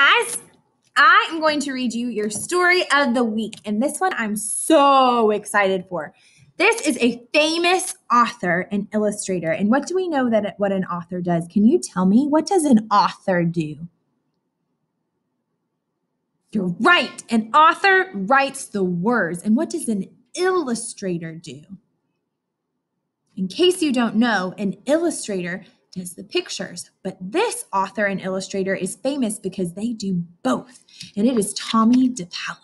guys, I am going to read you your story of the week. And this one I'm so excited for. This is a famous author and illustrator. And what do we know that what an author does? Can you tell me what does an author do? You're right. An author writes the words. And what does an illustrator do? In case you don't know, an illustrator does the pictures. But this author and illustrator is famous because they do both. And it is Tomie dePaola.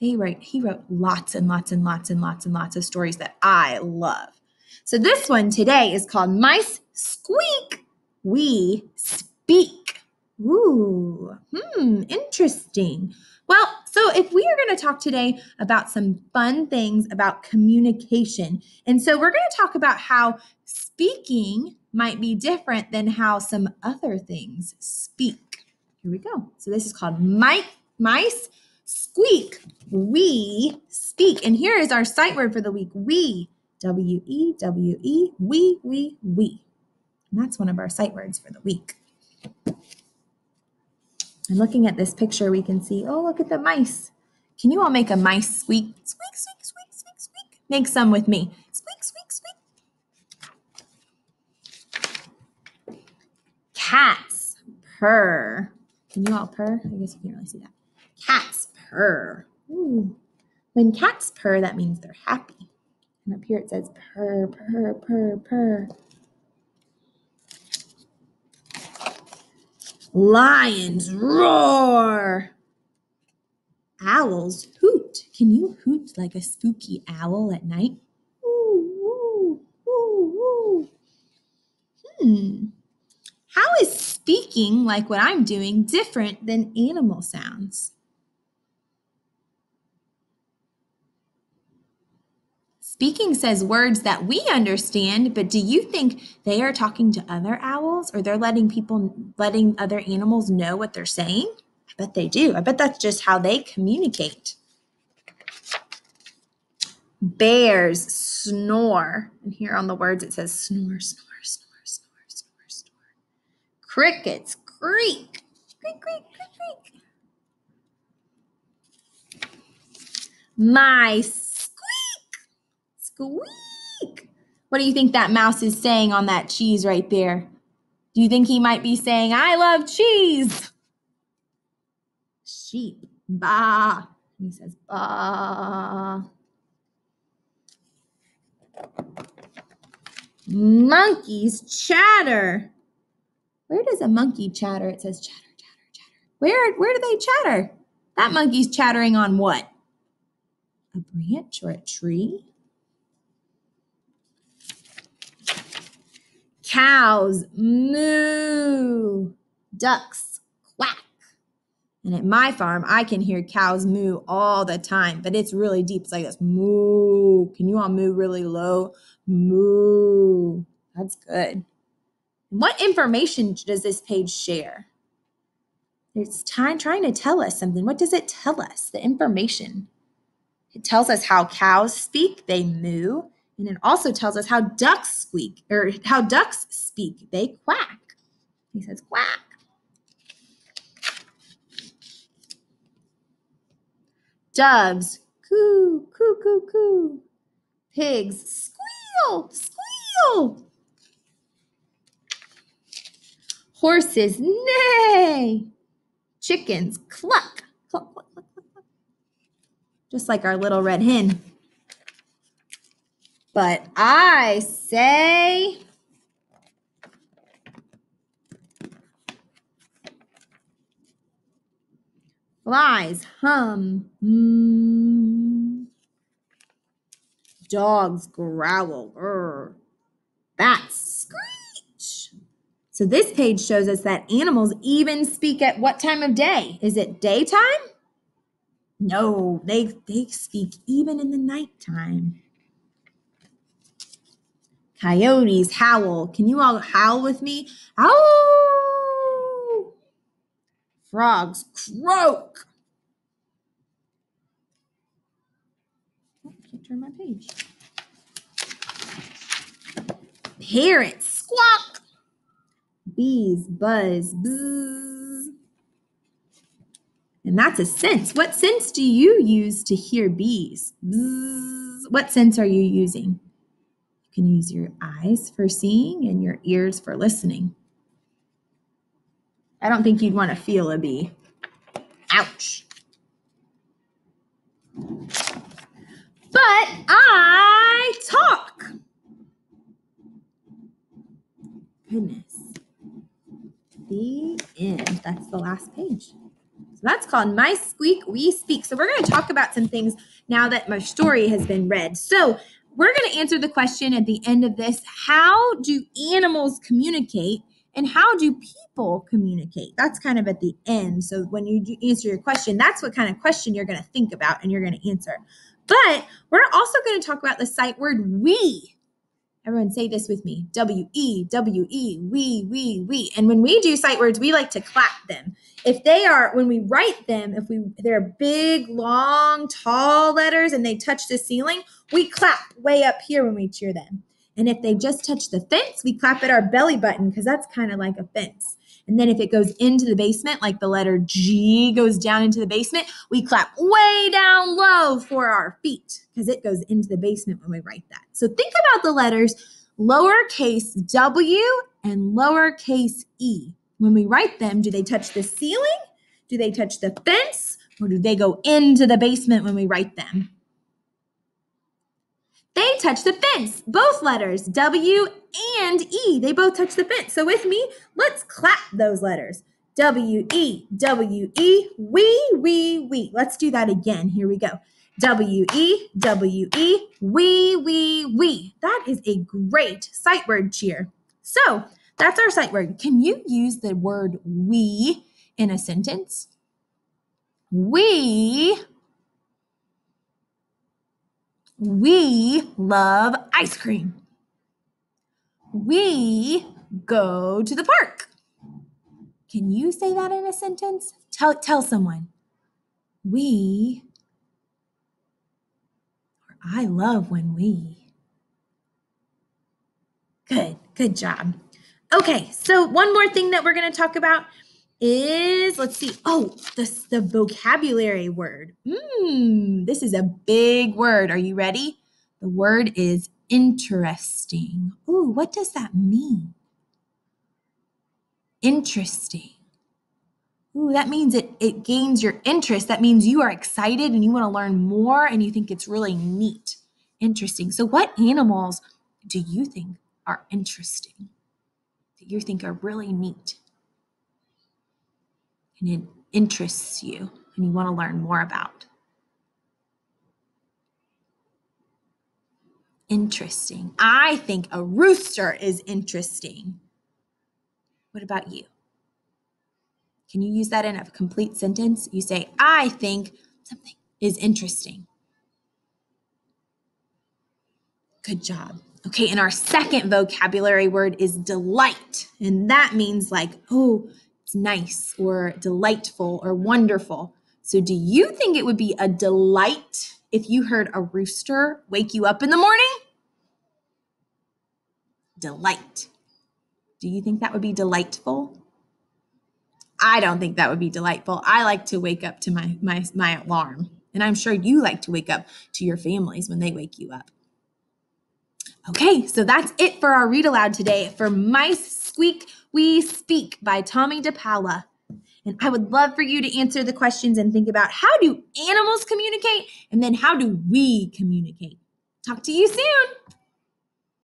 They write, he wrote lots and lots and lots and lots and lots of stories that I love. So this one today is called Mice Squeak, We Speak. Ooh, hmm, interesting. Well, so if we are going to talk today about some fun things about communication, and so we're going to talk about how speaking might be different than how some other things speak. Here we go. So this is called mice, mice squeak. We speak. And here is our sight word for the week. We. W E W E. We, we, we. And that's one of our sight words for the week. And looking at this picture, we can see, oh, look at the mice. Can you all make a mice squeak? Squeak, squeak, squeak, squeak, squeak. Make some with me. Squeak, squeak, squeak. Cats purr. Can you all purr? I guess you can't really see that. Cats purr. Ooh. When cats purr, that means they're happy. And up here it says purr, purr, purr, purr. Lions roar. Owls hoot. Can you hoot like a spooky owl at night? Ooh, ooh, ooh, ooh. Hmm. How is speaking like what I'm doing different than animal sounds? Speaking says words that we understand, but do you think they are talking to other owls or they're letting people, letting other animals know what they're saying? I bet they do. I bet that's just how they communicate. Bears snore. And here on the words it says snore, snore. Crickets creak. Creak, creak, creak, creak. Mice Squeak! What do you think that mouse is saying on that cheese right there? Do you think he might be saying, I love cheese? Sheep, bah. He says, bah. Monkeys chatter. Where does a monkey chatter? It says chatter, chatter, chatter. Where, where do they chatter? That monkey's chattering on what? A branch or a tree? Cows moo. Ducks quack. And at my farm, I can hear cows moo all the time, but it's really deep. It's like this moo. Can you all moo really low? Moo. That's good. What information does this page share? It's time trying to tell us something. What does it tell us? The information. It tells us how cows speak, they moo. And it also tells us how ducks squeak or how ducks speak. They quack. He says quack. Doves coo, coo, coo, coo. Pigs squeal, squeal. Horses neigh. Chickens cluck, cluck, cluck, cluck, cluck. Just like our little red hen. But I say, flies hum, dogs growl, Grr. bats screech. So this page shows us that animals even speak at what time of day? Is it daytime? No, they, they speak even in the nighttime. Coyotes howl. Can you all howl with me? Ow! Frogs croak. Can't turn my page. Parrots squawk. Bees buzz. Buzz. And that's a sense. What sense do you use to hear bees? Bzzz. What sense are you using? You can use your eyes for seeing and your ears for listening. I don't think you'd want to feel a bee. Ouch. But I talk. Goodness. The end. That's the last page. So that's called My Squeak, We Speak. So we're going to talk about some things now that my story has been read. So we're going to answer the question at the end of this How do animals communicate? And how do people communicate? That's kind of at the end. So when you answer your question, that's what kind of question you're going to think about and you're going to answer. But we're also going to talk about the sight word we. Everyone say this with me. W E W E we we we. And when we do sight words, we like to clap them. If they are when we write them, if we they're big, long, tall letters and they touch the ceiling, we clap way up here when we cheer them. And if they just touch the fence, we clap at our belly button because that's kind of like a fence. And then if it goes into the basement, like the letter G goes down into the basement, we clap way down low for our feet because it goes into the basement when we write that. So think about the letters lowercase w and lowercase e. When we write them, do they touch the ceiling? Do they touch the fence? Or do they go into the basement when we write them? They touch the fence. Both letters, W and E, they both touch the fence. So with me, let's clap those letters. W E, W E, we, we, we. Let's do that again. Here we go. W E, W E, we, we, we. That is a great sight word cheer. So that's our sight word. Can you use the word we in a sentence? We we love ice cream. We go to the park. Can you say that in a sentence? Tell tell someone. We or I love when we. Good. Good job. Okay, so one more thing that we're going to talk about is let's see. Oh, this the vocabulary word. Mmm, this is a big word. Are you ready? The word is interesting. Ooh, what does that mean? Interesting. Ooh, that means it, it gains your interest. That means you are excited and you want to learn more and you think it's really neat. Interesting. So, what animals do you think are interesting? That you think are really neat? And it interests you and you want to learn more about. Interesting. I think a rooster is interesting. What about you? Can you use that in a complete sentence? You say, I think something is interesting. Good job. Okay, and our second vocabulary word is delight. And that means like, oh, nice or delightful or wonderful. So, do you think it would be a delight if you heard a rooster wake you up in the morning? Delight. Do you think that would be delightful? I don't think that would be delightful. I like to wake up to my my my alarm, and I'm sure you like to wake up to your families when they wake you up. Okay, so that's it for our read aloud today for Mice Squeak We Speak by Tomie dePaola. And I would love for you to answer the questions and think about how do animals communicate and then how do we communicate? Talk to you soon.